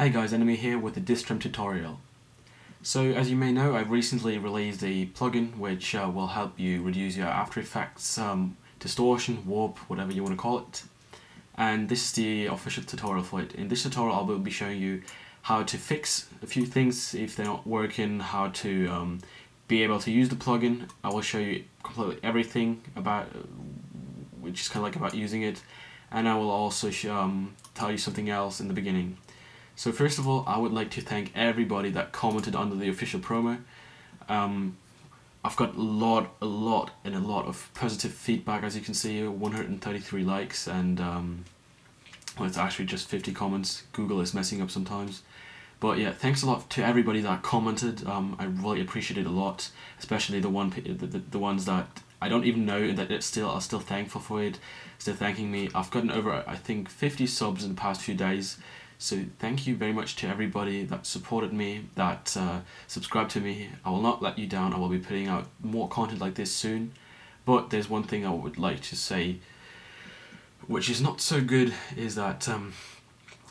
Hey guys, Enemy here with a Distrem tutorial. So as you may know, I've recently released a plugin which uh, will help you reduce your After Effects um, distortion, warp, whatever you want to call it. And this is the official tutorial for it. In this tutorial I will be showing you how to fix a few things if they're not working, how to um, be able to use the plugin. I will show you completely everything about, which is kind of like about using it. And I will also um, tell you something else in the beginning. So first of all, I would like to thank everybody that commented under the official promo. Um, I've got a lot, a lot, and a lot of positive feedback. As you can see here, 133 likes, and um, well, it's actually just 50 comments. Google is messing up sometimes. But yeah, thanks a lot to everybody that commented. Um, I really appreciate it a lot, especially the one, the, the, the ones that I don't even know that it's still are still thankful for it, still thanking me. I've gotten over I think 50 subs in the past few days. So thank you very much to everybody that supported me, that uh, subscribed to me. I will not let you down. I will be putting out more content like this soon. But there's one thing I would like to say, which is not so good, is that um,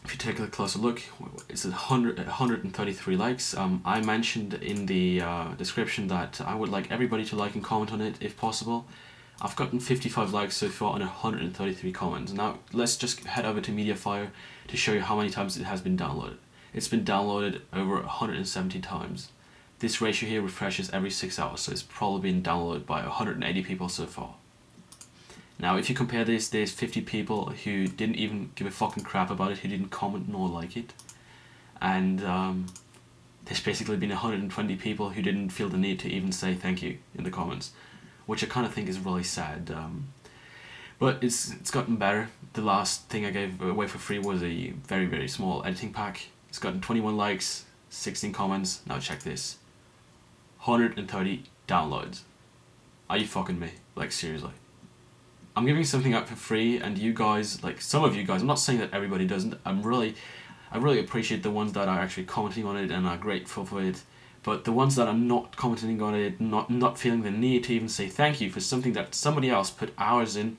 if you take a closer look, it's 100, 133 likes. Um, I mentioned in the uh, description that I would like everybody to like and comment on it if possible. I've gotten 55 likes so far and 133 comments. Now let's just head over to Mediafire to show you how many times it has been downloaded. It's been downloaded over 170 times. This ratio here refreshes every 6 hours, so it's probably been downloaded by 180 people so far. Now if you compare this, there's 50 people who didn't even give a fucking crap about it, who didn't comment nor like it. And um, there's basically been 120 people who didn't feel the need to even say thank you in the comments which I kind of think is really sad. Um, but it's it's gotten better. The last thing I gave away for free was a very very small editing pack. It's gotten 21 likes, 16 comments. Now check this. 130 downloads. Are you fucking me? Like seriously. I'm giving something up for free and you guys, like some of you guys, I'm not saying that everybody doesn't, I'm really, I really appreciate the ones that are actually commenting on it and are grateful for it. But the ones that are not commenting on it, not not feeling the need to even say thank you for something that somebody else put hours in,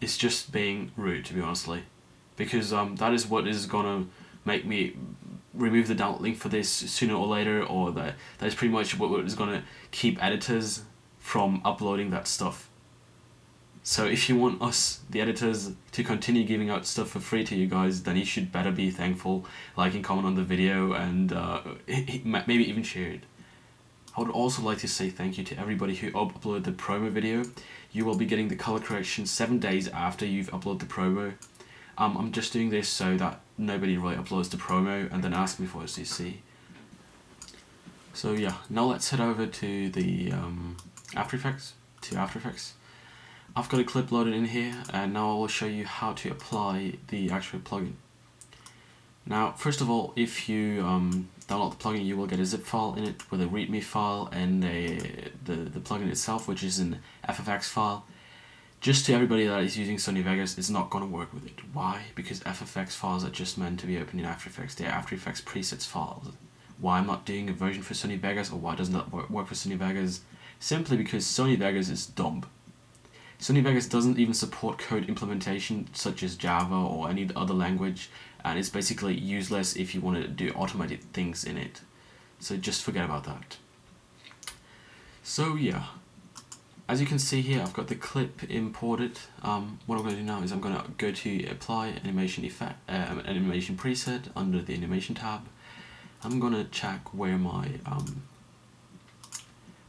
is just being rude, to be honestly. Because um, that is what is gonna make me remove the download link for this sooner or later, or that that is pretty much what is gonna keep editors from uploading that stuff. So if you want us, the editors, to continue giving out stuff for free to you guys, then you should better be thankful, like and comment on the video, and uh, maybe even share it. I would also like to say thank you to everybody who uploaded the promo video. You will be getting the color correction 7 days after you've uploaded the promo. Um, I'm just doing this so that nobody really uploads the promo and then asks me for a CC. So yeah, now let's head over to the um, After Effects, to After Effects. I've got a clip loaded in here and now I will show you how to apply the actual plugin. Now first of all if you um, download the plugin you will get a zip file in it with a readme file and a, the, the plugin itself which is an FFX file. Just to everybody that is using Sony Vegas, it's not going to work with it. Why? Because FFX files are just meant to be opened in After Effects. They're After Effects presets files. Why I'm not doing a version for Sony Vegas or why doesn't that work for Sony Vegas? Simply because Sony Vegas is dumb. Sony Vegas doesn't even support code implementation such as Java or any other language and it's basically useless if you want to do automated things in it. So just forget about that. So yeah, as you can see here I've got the clip imported. Um, what I'm going to do now is I'm going to go to apply animation effect, uh, animation preset under the animation tab. I'm going to check where my um,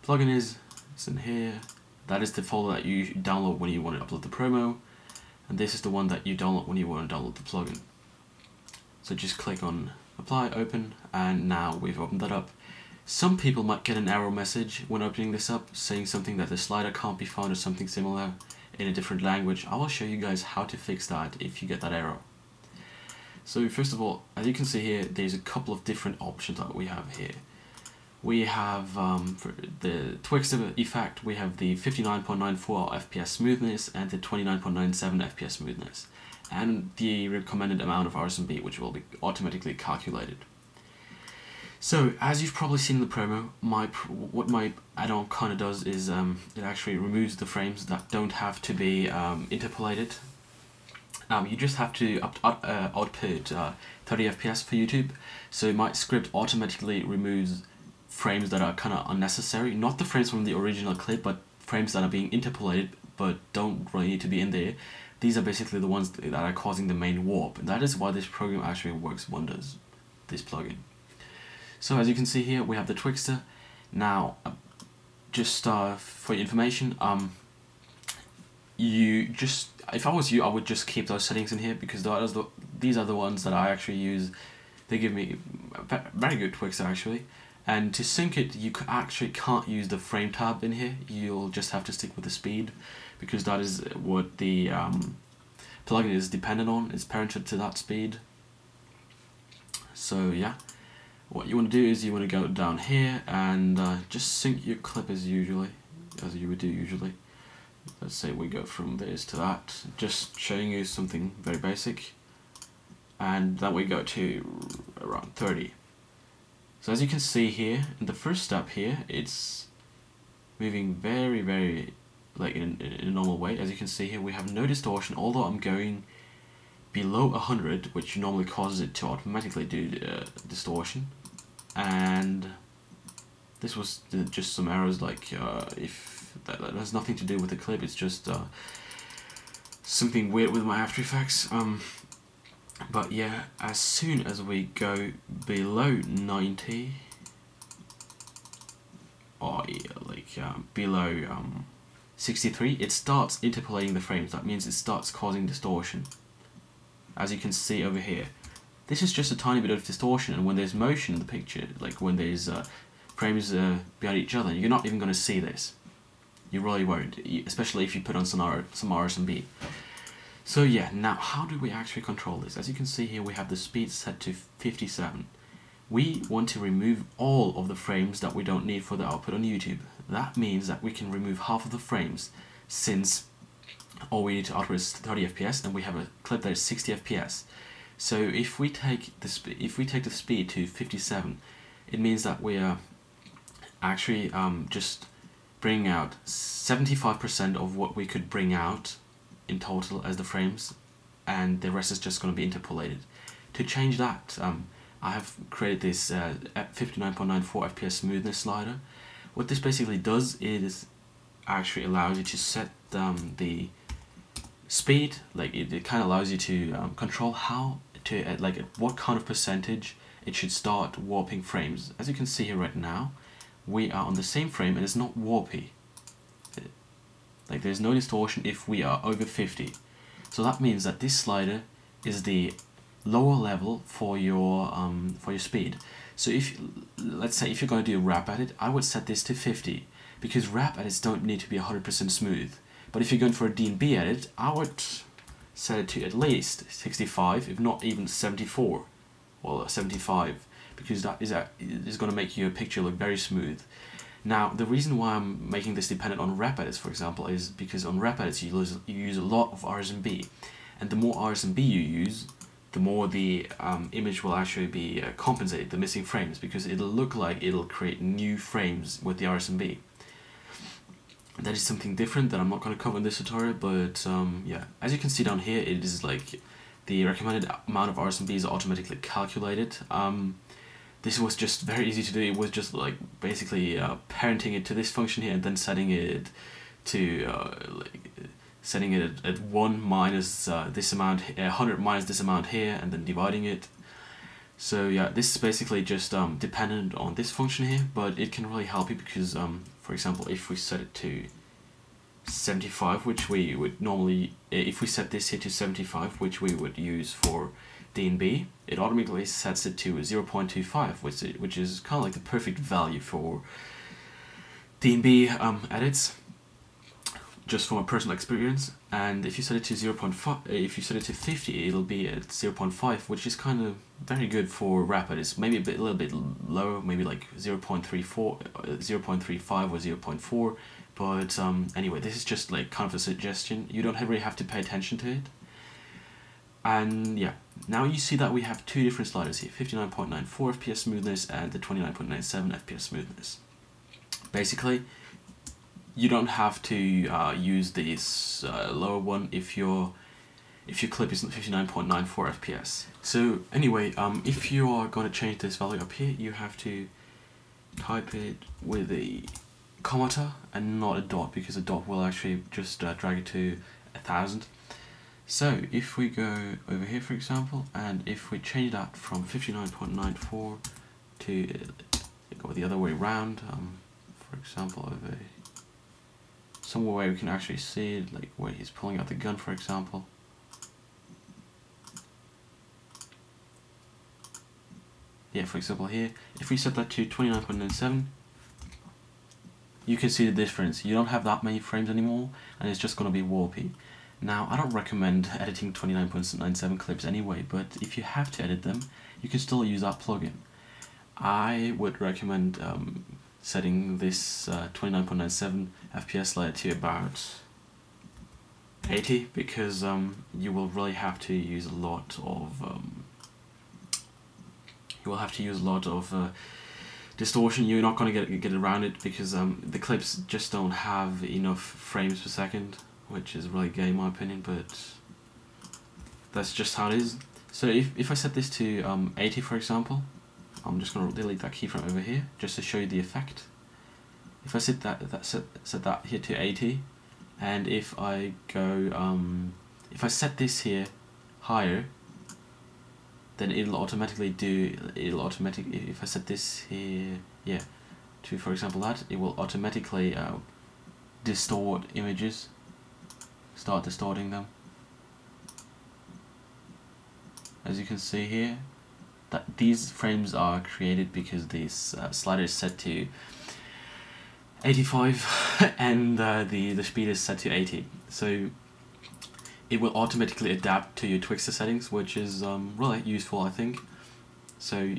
plugin is. It's in here. That is the folder that you download when you want to upload the promo. And this is the one that you download when you want to download the plugin. So just click on apply, open, and now we've opened that up. Some people might get an error message when opening this up saying something that the slider can't be found or something similar in a different language. I will show you guys how to fix that if you get that error. So first of all, as you can see here, there's a couple of different options that we have here we have um, for the Twix effect, we have the 59.94 FPS smoothness and the 29.97 FPS smoothness, and the recommended amount of RSMB, which will be automatically calculated. So, as you've probably seen in the promo, my what my add-on kind of does is um, it actually removes the frames that don't have to be um, interpolated. um, you just have to up, up, uh, output uh, 30 FPS for YouTube. So my script automatically removes frames that are kind of unnecessary. Not the frames from the original clip, but frames that are being interpolated but don't really need to be in there. These are basically the ones that are causing the main warp. And that is why this program actually works wonders, this plugin. So as you can see here, we have the Twixtor. Now, uh, just uh, for your information, um, you just if I was you, I would just keep those settings in here because the, these are the ones that I actually use. They give me very good Twixtor actually. And to sync it, you actually can't use the frame tab in here. You'll just have to stick with the speed because that is what the um, plugin is dependent on. It's parented to that speed. So yeah, what you want to do is you want to go down here and uh, just sync your clip as usually, as you would do usually. Let's say we go from this to that, just showing you something very basic. And then we go to around 30. So as you can see here, in the first step here, it's moving very, very like in, in a normal way. As you can see here, we have no distortion, although I'm going below 100, which normally causes it to automatically do uh, distortion. And this was just some errors, like uh, if that, that, has nothing to do with the clip, it's just uh, something weird with my After Effects. Um, but yeah, as soon as we go below 90, or yeah, like um, below um, 63, it starts interpolating the frames. That means it starts causing distortion. As you can see over here. This is just a tiny bit of distortion, and when there's motion in the picture, like when there's uh, frames uh, behind each other, you're not even going to see this. You really won't, especially if you put on some, some RSMB. So yeah, now how do we actually control this? As you can see here, we have the speed set to 57. We want to remove all of the frames that we don't need for the output on YouTube. That means that we can remove half of the frames since all we need to output is 30 FPS and we have a clip that is 60 FPS. So if we take the if we take the speed to 57, it means that we are actually um, just bringing out 75% of what we could bring out in total as the frames and the rest is just going to be interpolated. To change that, um, I have created this uh, 59.94 FPS smoothness slider. What this basically does is actually allows you to set um, the speed, like it, it kind of allows you to um, control how to, uh, like what kind of percentage it should start warping frames. As you can see here right now, we are on the same frame and it's not warpy. Like there's no distortion if we are over 50. So that means that this slider is the lower level for your um, for your speed. So if let's say if you're going to do a rap edit, I would set this to 50 because rap edits don't need to be 100% smooth. But if you're going for a D&B edit, I would set it to at least 65, if not even 74 or 75 because that is, a, is going to make your picture look very smooth. Now, the reason why I'm making this dependent on rap edits, for example, is because on rap edits you, lose, you use a lot of RSMB, and the more RSMB you use, the more the um, image will actually be uh, compensated, the missing frames, because it'll look like it'll create new frames with the RSMB. That is something different that I'm not going to cover in this tutorial, but um, yeah, as you can see down here, it is like the recommended amount of RSMB is automatically calculated. Um, this was just very easy to do. It was just like basically uh, parenting it to this function here and then setting it to uh, like setting it at, at 1 minus uh, this amount, uh, 100 minus this amount here and then dividing it. So yeah, this is basically just um, dependent on this function here, but it can really help you because, um, for example, if we set it to 75, which we would normally, if we set this here to 75, which we would use for D&B, it automatically sets it to 0.25, which, which is kind of like the perfect value for D&B um, edits, just from a personal experience. And if you set it to 0.5, if you set it to 50, it'll be at 0.5, which is kind of very good for rap edits. Maybe a bit, a little bit lower, maybe like 0.34, 0.35 or 0.4. But um, anyway, this is just like kind of a suggestion. You don't really have to pay attention to it. And yeah, now you see that we have two different sliders here, 59.94 FPS smoothness and the 29.97 FPS smoothness. Basically, you don't have to uh, use this uh, lower one if you're if your clip is 59.94 fps. So anyway, um, if you are going to change this value up here, you have to type it with a comma and not a dot because a dot will actually just uh, drag it to a thousand. So if we go over here for example and if we change that from 59.94 to go the other way around um, for example over somewhere where we can actually see it like where he's pulling out the gun for example. Yeah for example here. If we set that to 29.97 you can see the difference. You don't have that many frames anymore and it's just going to be warpy now I don't recommend editing 29.97 clips anyway but if you have to edit them you can still use that plugin I would recommend um, setting this uh, 29.97 FPS slider to about 80 because um, you will really have to use a lot of um, you will have to use a lot of uh, distortion. You're not going to get get around it because um, the clips just don't have enough frames per second, which is really gay in my opinion. But that's just how it is. So if if I set this to um, 80 for example, I'm just going to delete that keyframe over here just to show you the effect. If I set that that set set that here to 80, and if I go um, if I set this here higher then it'll automatically do it'll automatically if I set this here yeah to for example that it will automatically uh, distort images start distorting them as you can see here that these frames are created because this uh, slider is set to 85 and uh, the the speed is set to 80 so it will automatically adapt to your Twixtor settings, which is um, really useful, I think. So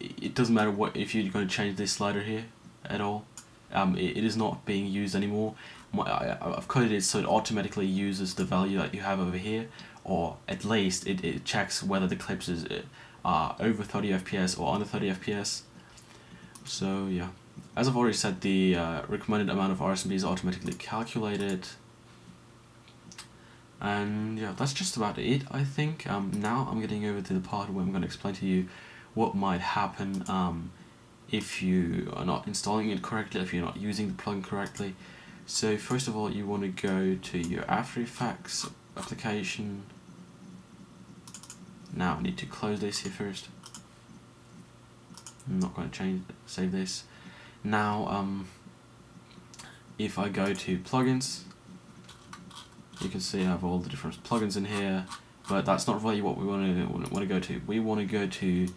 it doesn't matter what if you're going to change this slider here at all. Um, it, it is not being used anymore. I've coded it so it automatically uses the value that you have over here, or at least it, it checks whether the clips is, are over 30 FPS or under 30 FPS. So yeah, as I've already said, the uh, recommended amount of RSMB is automatically calculated. And yeah that's just about it I think. Um, now I'm getting over to the part where I'm going to explain to you what might happen um, if you are not installing it correctly if you're not using the plugin correctly so first of all you want to go to your After Effects application. Now I need to close this here first. I'm not going to change save this. Now um, if I go to plugins you can see I have all the different plugins in here but that's not really what we want to want to go to. We want to go to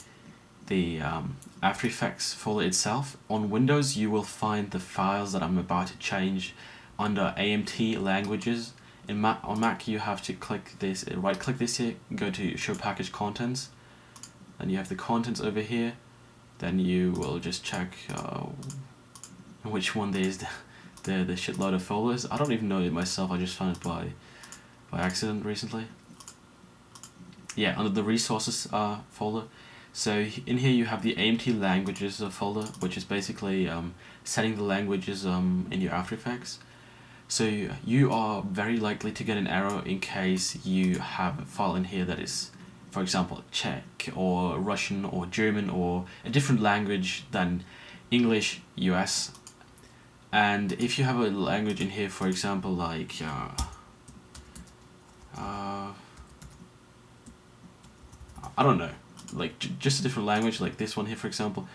the um, After Effects folder itself on Windows you will find the files that I'm about to change under AMT languages in Mac, on Mac you have to click this right click this here go to show package contents and you have the contents over here then you will just check uh, which one there is the the, the shitload of folders. I don't even know it myself, I just found it by, by accident recently. Yeah, under the resources uh, folder. So in here you have the AMT languages folder, which is basically um, setting the languages um, in your After Effects. So you are very likely to get an error in case you have a file in here that is, for example, Czech or Russian or German or a different language than English, US, and if you have a language in here for example like uh, uh, I don't know like just a different language like this one here for example.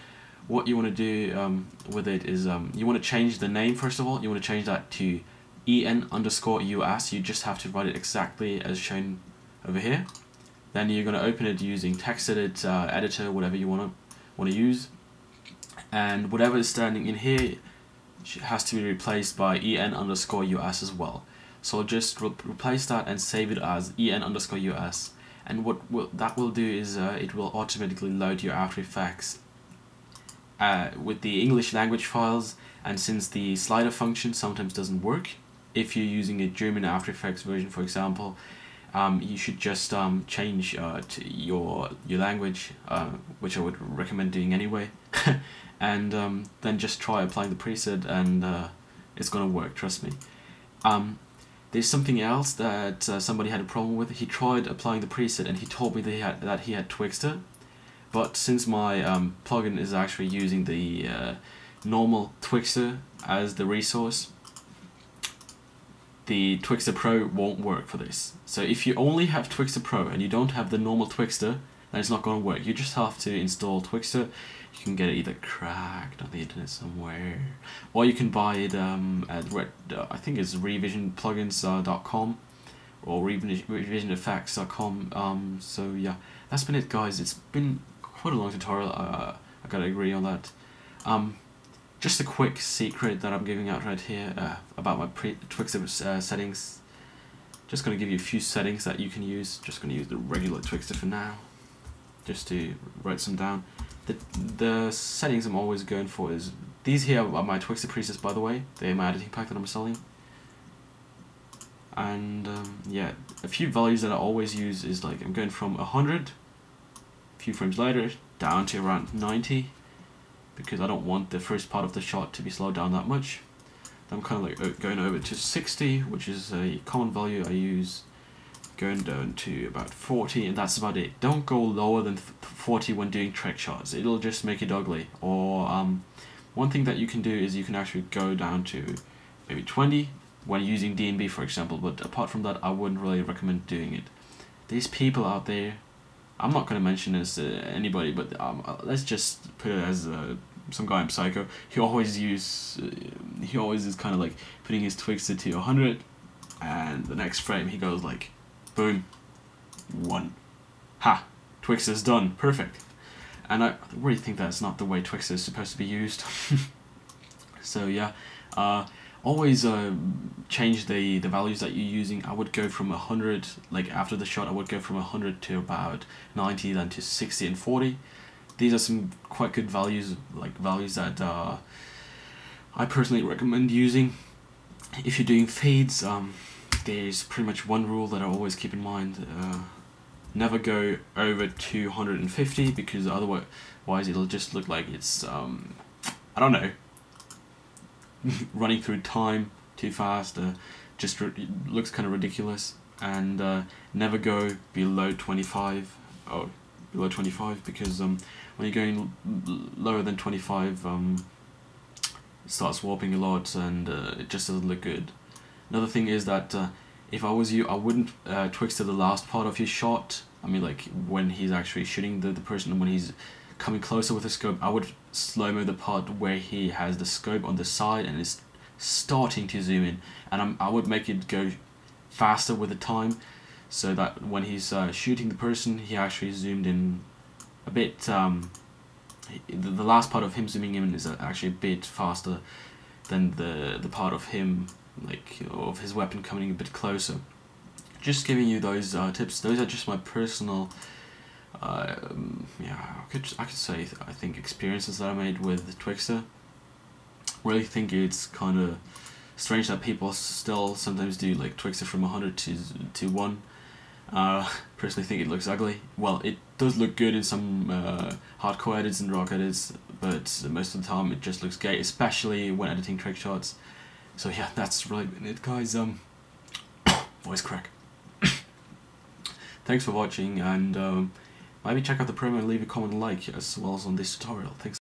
What you want to do um, with it is um, you want to change the name first of all. You want to change that to en underscore us you just have to write it exactly as shown over here. Then you're going to open it using text edit uh, editor whatever you want to want to use. And whatever is standing in here has to be replaced by en underscore us as well. So just re replace that and save it as en underscore us. And what will, that will do is uh, it will automatically load your After Effects uh, with the English language files. And since the slider function sometimes doesn't work, if you're using a German After Effects version, for example, um, you should just um, change uh, to your your language, uh, which I would recommend doing anyway, and um, then just try applying the preset and uh, it's gonna work. Trust me. There's something else that uh, somebody had a problem with. He tried applying the preset and he told me that he had, that he had Twixtor. But since my um, plugin is actually using the uh, normal Twixtor as the resource, the Twixtor Pro won't work for this. So if you only have Twixtor Pro and you don't have the normal Twixtor, then it's not going to work. You just have to install Twixtor. You can get it either cracked on the internet somewhere, or you can buy it um, at Red, uh, I think it's revisionplugins.com uh, or revisioneffects.com. Um, so yeah, that's been it, guys. It's been quite a long tutorial. Uh, I gotta agree on that. Um, just a quick secret that I'm giving out right here uh, about my pre Twixtor uh, settings. Just gonna give you a few settings that you can use. Just gonna use the regular Twixtor for now just to write some down. The, the settings I'm always going for is, these here are my Twixtor presets by the way, they're my editing pack that I'm selling. And um, yeah, a few values that I always use is like, I'm going from 100, a few frames later, down to around 90, because I don't want the first part of the shot to be slowed down that much. I'm kind of like going over to 60, which is a common value I use going down to about 40 and that's about it. Don't go lower than 40 when doing trick shots. It'll just make it ugly. Or um, one thing that you can do is you can actually go down to maybe 20 when using DNB for example, but apart from that I wouldn't really recommend doing it. These people out there, I'm not going to mention as uh, anybody, but um, uh, let's just put it as uh, some guy in Psycho. He always use, uh, he always is kind of like putting his Twixtor to 100 and the next frame he goes like Boom. One. Ha! Twix is done. Perfect. And I really think that's not the way Twix is supposed to be used. so yeah, uh, always uh, change the, the values that you're using. I would go from 100, like after the shot, I would go from 100 to about 90, then to 60 and 40. These are some quite good values, like values that uh, I personally recommend using. If you're doing fades, um, there's pretty much one rule that I always keep in mind. Uh, never go over 250 because otherwise it'll just look like it's, um, I don't know, running through time too fast. Uh, just looks kind of ridiculous. And uh, never go below 25. Oh, below 25 because um, when you're going lower than 25, um, it starts warping a lot and uh, it just doesn't look good. Another thing is that uh, if I was you, I wouldn't uh, Twixtor the last part of his shot. I mean, like when he's actually shooting the, the person, when he's coming closer with the scope, I would slow mo the part where he has the scope on the side and is starting to zoom in, and I'm, I would make it go faster with the time, so that when he's uh, shooting the person, he actually zoomed in a bit. Um, the, the last part of him zooming in is actually a bit faster than the the part of him like of his weapon coming a bit closer. Just giving you those uh, tips. Those are just my personal, uh, yeah, I could I could say I think experiences that I made with Twixtor. Really think it's kind of strange that people still sometimes do like Twixtor from 100 to to one. Uh, personally think it looks ugly. Well, it does look good in some uh, hardcore edits and rock edits, but most of the time it just looks gay, especially when editing trick shots. So yeah, that's really been it guys. Um, voice crack. Thanks for watching and um, maybe check out the promo and leave a comment like as well as on this tutorial. Thanks.